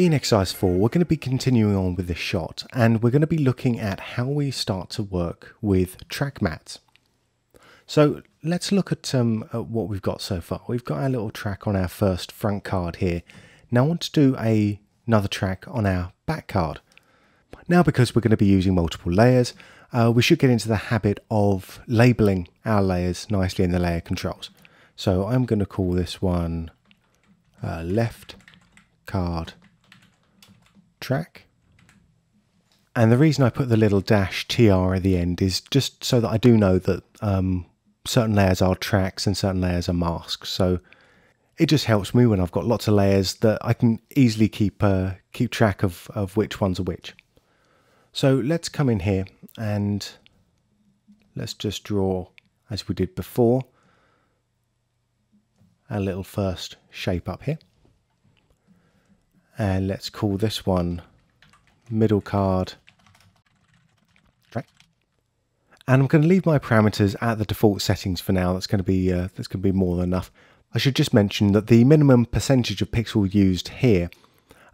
In exercise 4 we're going to be continuing on with this shot and we're going to be looking at how we start to work with track mattes. So let's look at, um, at what we've got so far. We've got our little track on our first front card here. Now I want to do a, another track on our back card. Now because we're going to be using multiple layers uh, we should get into the habit of labeling our layers nicely in the layer controls. So I'm going to call this one uh, left card track. And the reason I put the little dash TR at the end is just so that I do know that um, certain layers are tracks and certain layers are masks. So it just helps me when I've got lots of layers that I can easily keep uh, keep track of, of which ones are which. So let's come in here and let's just draw as we did before a little first shape up here and let's call this one middle card. Track and I'm going to leave my parameters at the default settings for now. That's going to be uh, that's going to be more than enough. I should just mention that the minimum percentage of pixel used here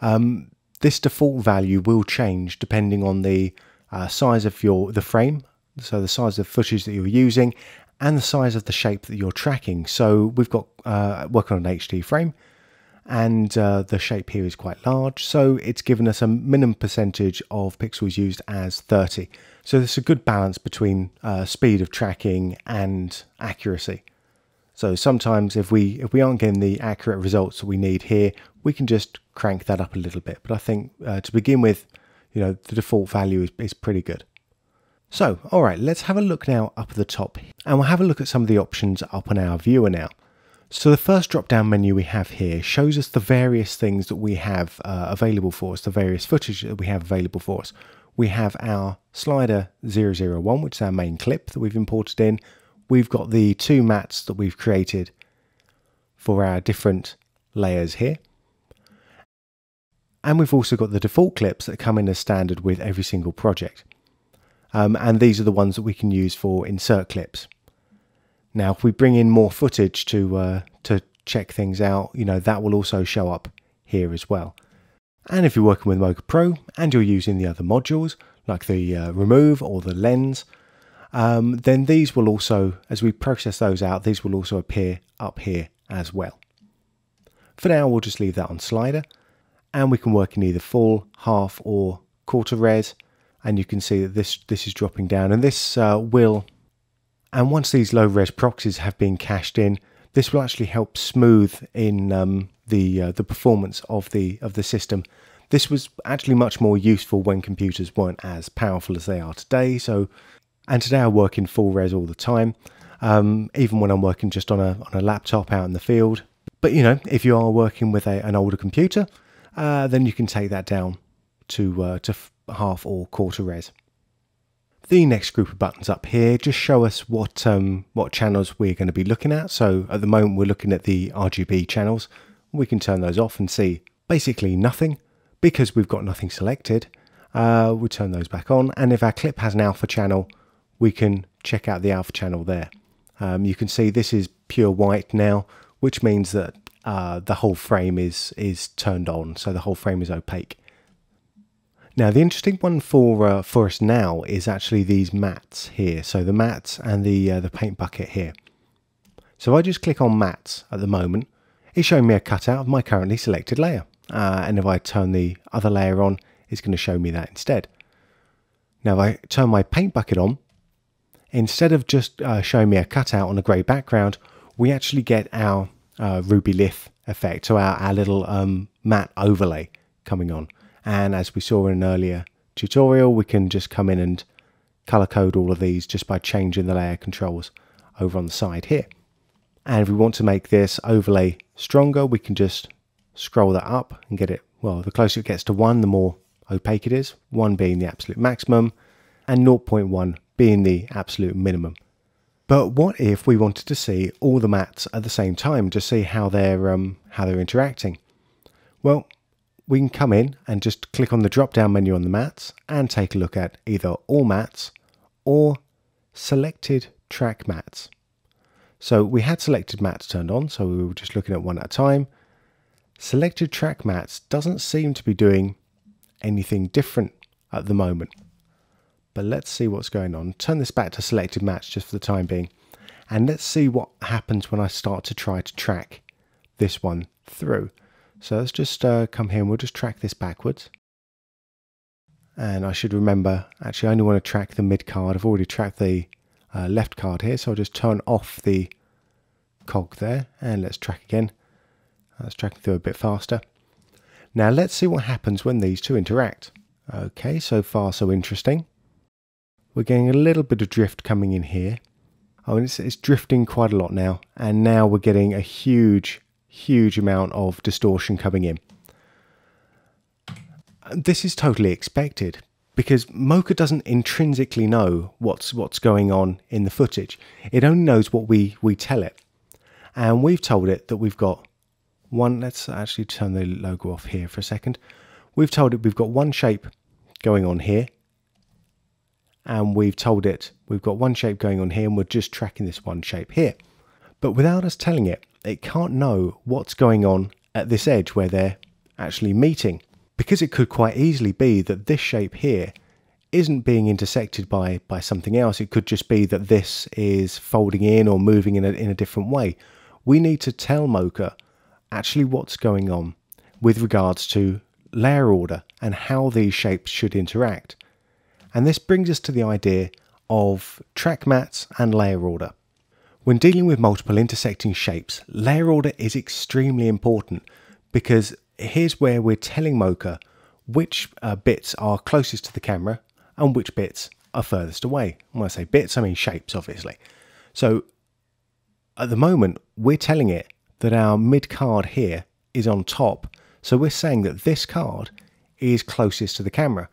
um, this default value will change depending on the uh, size of your the frame. So the size of footage that you're using and the size of the shape that you're tracking. So we've got uh, working on an HD frame and uh, the shape here is quite large so it's given us a minimum percentage of pixels used as 30 so there's a good balance between uh, speed of tracking and accuracy. So sometimes if we if we aren't getting the accurate results that we need here we can just crank that up a little bit. But I think uh, to begin with you know the default value is, is pretty good. So all right let's have a look now up at the top. And we'll have a look at some of the options up on our viewer now so the first drop down menu we have here shows us the various things that we have uh, available for us, the various footage that we have available for us. We have our slider 001, which is our main clip that we've imported in. We've got the two mattes that we've created for our different layers here. And we've also got the default clips that come in as standard with every single project. Um, and these are the ones that we can use for insert clips. Now, if we bring in more footage to uh, to check things out, you know that will also show up here as well. And if you're working with Mocha Pro and you're using the other modules like the uh, remove or the lens, um, then these will also, as we process those out, these will also appear up here as well. For now, we'll just leave that on slider and we can work in either full, half or quarter res. And you can see that this, this is dropping down and this uh, will and once these low res proxies have been cached in, this will actually help smooth in um, the uh, the performance of the of the system. This was actually much more useful when computers weren't as powerful as they are today. So, and today I work in full res all the time, um, even when I'm working just on a on a laptop out in the field. But you know, if you are working with a, an older computer, uh, then you can take that down to uh, to half or quarter res. The next group of buttons up here just show us what um, what channels we're going to be looking at. So at the moment we're looking at the RGB channels. We can turn those off and see basically nothing because we've got nothing selected. Uh, we turn those back on and if our clip has an alpha channel we can check out the alpha channel there. Um, you can see this is pure white now which means that uh, the whole frame is is turned on so the whole frame is opaque. Now the interesting one for uh, for us now is actually these mattes here. So the mattes and the uh, the paint bucket here. So if I just click on mattes at the moment, it's showing me a cutout of my currently selected layer. Uh, and if I turn the other layer on, it's going to show me that instead. Now if I turn my paint bucket on, instead of just uh, showing me a cutout on a grey background, we actually get our uh, Rubylith effect, so our, our little um, matte overlay coming on. And as we saw in an earlier tutorial, we can just come in and color code all of these just by changing the layer controls over on the side here. And if we want to make this overlay stronger, we can just scroll that up and get it, well, the closer it gets to one, the more opaque it is, one being the absolute maximum and 0.1 being the absolute minimum. But what if we wanted to see all the mattes at the same time to see how they're um, how they're interacting? Well, we can come in and just click on the drop down menu on the mattes and take a look at either all mattes or selected track mattes. So we had selected mattes turned on, so we were just looking at one at a time. selected track mattes doesn't seem to be doing anything different at the moment. But let's see what's going on. Turn this back to selected mattes just for the time being. And let's see what happens when I start to try to track this one through. So let's just uh, come here and we'll just track this backwards. And I should remember, actually I only want to track the mid card. I've already tracked the uh, left card here. So I'll just turn off the cog there and let's track again. Let's track through a bit faster. Now let's see what happens when these two interact. Okay, so far so interesting. We're getting a little bit of drift coming in here. Oh, and it's, it's drifting quite a lot now. And now we're getting a huge, huge amount of distortion coming in. This is totally expected because Mocha doesn't intrinsically know what's what's going on in the footage. It only knows what we, we tell it. And we've told it that we've got one, let's actually turn the logo off here for a second. We've told it we've got one shape going on here. And we've told it we've got one shape going on here and we're just tracking this one shape here. But without us telling it, it can't know what's going on at this edge where they're actually meeting. Because it could quite easily be that this shape here isn't being intersected by, by something else. It could just be that this is folding in or moving in a, in a different way. We need to tell Mocha actually what's going on with regards to layer order and how these shapes should interact. And this brings us to the idea of track mattes and layer order. When dealing with multiple intersecting shapes, layer order is extremely important because here's where we're telling Mocha which uh, bits are closest to the camera and which bits are furthest away. When I say bits, I mean shapes, obviously. So at the moment, we're telling it that our mid card here is on top. So we're saying that this card is closest to the camera,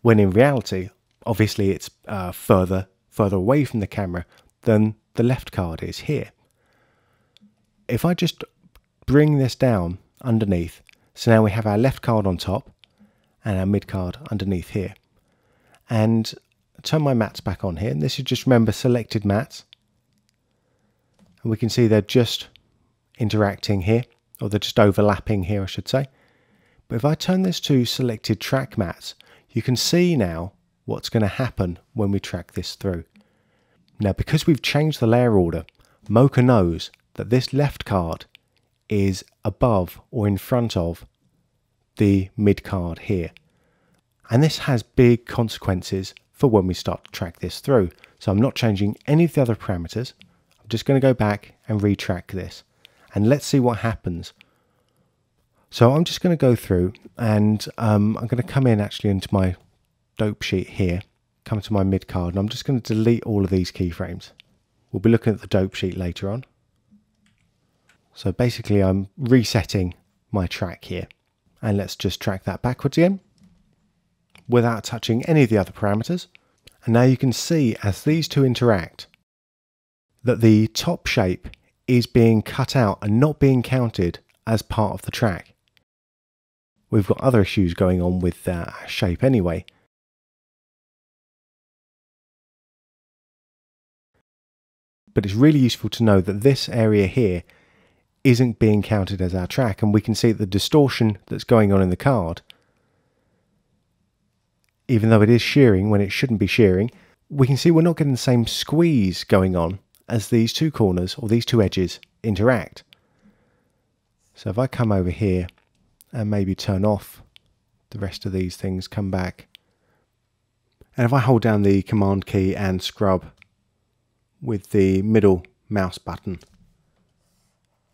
when in reality, obviously it's uh, further further away from the camera than the left card is here. If I just bring this down underneath, so now we have our left card on top and our mid card underneath here. And turn my mattes back on here, and this is just remember selected mattes. And we can see they're just interacting here, or they're just overlapping here, I should say. But if I turn this to selected track mattes, you can see now what's going to happen when we track this through. Now, because we've changed the layer order, Mocha knows that this left card is above or in front of the mid card here. And this has big consequences for when we start to track this through. So I'm not changing any of the other parameters. I'm just going to go back and retrack this and let's see what happens. So I'm just going to go through and um, I'm going to come in actually into my dope sheet here, come to my mid card, and I'm just going to delete all of these keyframes. We'll be looking at the dope sheet later on. So basically I'm resetting my track here and let's just track that backwards again without touching any of the other parameters. And now you can see as these two interact that the top shape is being cut out and not being counted as part of the track. We've got other issues going on with that shape anyway. But it's really useful to know that this area here isn't being counted as our track and we can see the distortion that's going on in the card even though it is shearing when it shouldn't be shearing we can see we're not getting the same squeeze going on as these two corners or these two edges interact. So if I come over here and maybe turn off the rest of these things, come back. And if I hold down the command key and scrub with the middle mouse button,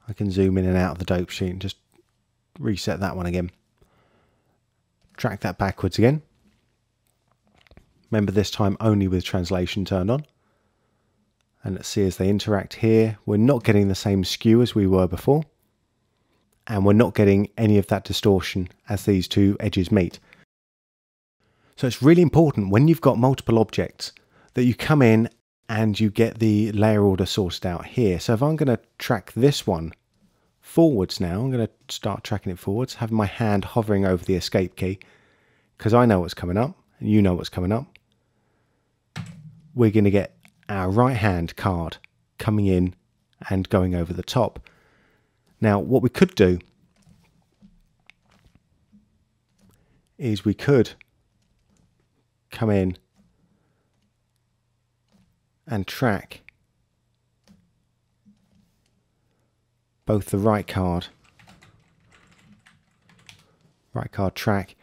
I can zoom in and out of the dope sheet and just reset that one again. Track that backwards again. Remember this time only with translation turned on. And let's see as they interact here, we're not getting the same skew as we were before. And we're not getting any of that distortion as these two edges meet. So it's really important when you've got multiple objects that you come in and you get the layer order sorted out here. So if I'm going to track this one forwards now, I'm going to start tracking it forwards, having my hand hovering over the escape key because I know what's coming up and you know what's coming up. We're going to get our right hand card coming in and going over the top. Now, what we could do is we could come in and track both the right card right card track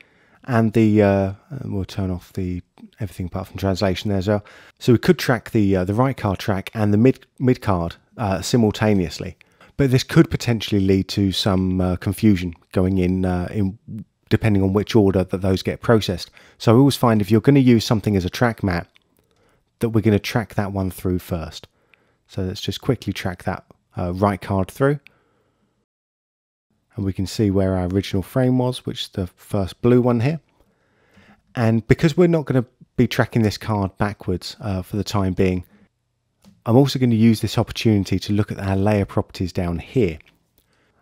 and the uh, we'll turn off the everything apart from translation there as well. So we could track the uh, the right card track and the mid mid card uh, simultaneously. But this could potentially lead to some uh, confusion going in uh, in depending on which order that those get processed. So I always find if you're going to use something as a track matte that we're going to track that one through first so let's just quickly track that uh, right card through and we can see where our original frame was, which is the first blue one here. And because we're not going to be tracking this card backwards uh, for the time being, I'm also going to use this opportunity to look at our layer properties down here.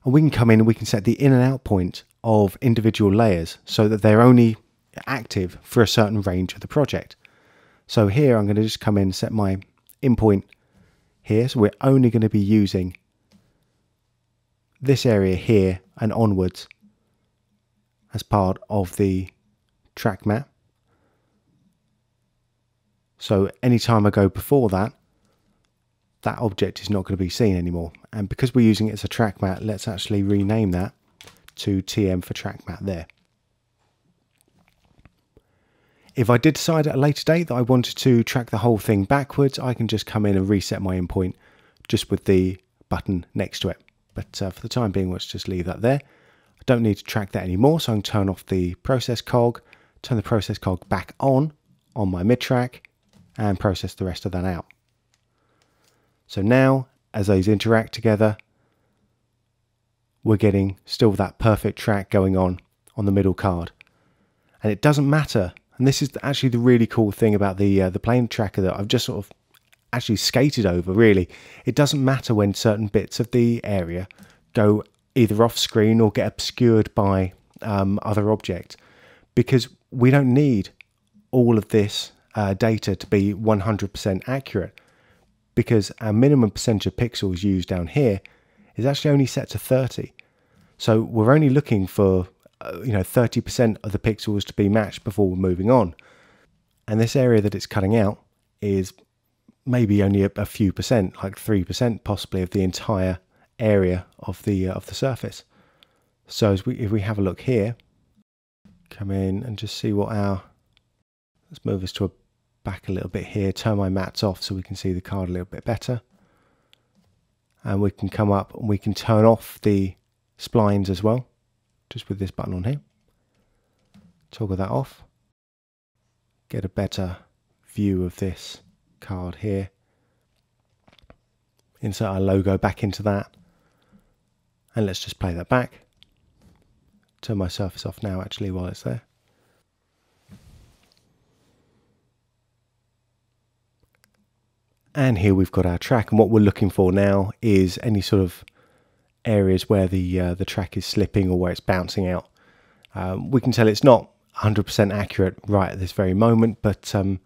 And we can come in and we can set the in and out point of individual layers so that they're only active for a certain range of the project. So here I'm going to just come in and set my in point here. So we're only going to be using this area here and onwards as part of the track matte. So anytime I go before that, that object is not going to be seen anymore. And because we're using it as a track matte, let's actually rename that to TM for track matte there. If I did decide at a later date that I wanted to track the whole thing backwards, I can just come in and reset my endpoint just with the button next to it. But uh, for the time being, let's just leave that there. I don't need to track that anymore, so I can turn off the process cog, turn the process cog back on on my mid track, and process the rest of that out. So now, as those interact together, we're getting still that perfect track going on on the middle card. And it doesn't matter, and this is actually the really cool thing about the uh, the plane tracker that I've just sort of actually skated over, really. It doesn't matter when certain bits of the area go either off screen or get obscured by um, other objects because we don't need all of this uh, data to be 100% accurate because our minimum percentage of pixels used down here is actually only set to 30. So we're only looking for you know 30% of the pixels to be matched before we're moving on. And this area that it's cutting out is maybe only a, a few percent, like three percent possibly of the entire area of the uh, of the surface. So as we, if we have a look here, come in and just see what our let's move us to a back a little bit here, turn my mattes off so we can see the card a little bit better. And we can come up and we can turn off the splines as well, just with this button on here. Toggle that off. Get a better view of this card here. Insert our logo back into that. And let's just play that back. Turn my surface off now actually while it's there. And here we've got our track and what we're looking for now is any sort of areas where the uh, the track is slipping or where it's bouncing out. Um, we can tell it's not 100% accurate right at this very moment, but um,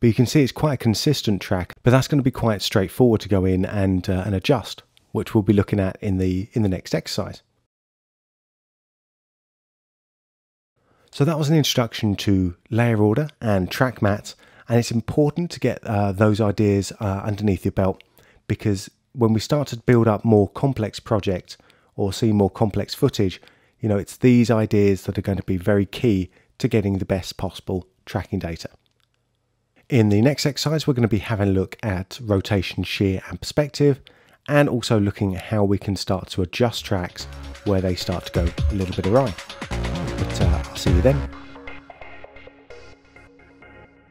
but you can see it's quite a consistent track, but that's going to be quite straightforward to go in and, uh, and adjust, which we'll be looking at in the, in the next exercise. So that was an introduction to layer order and track mattes, and it's important to get uh, those ideas uh, underneath your belt because when we start to build up more complex projects or see more complex footage, you know, it's these ideas that are going to be very key to getting the best possible tracking data. In the next exercise, we're going to be having a look at rotation, shear and perspective, and also looking at how we can start to adjust tracks where they start to go a little bit awry. But uh, I'll see you then.